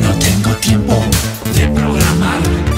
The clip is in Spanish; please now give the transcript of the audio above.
no tengo tiempo de programar.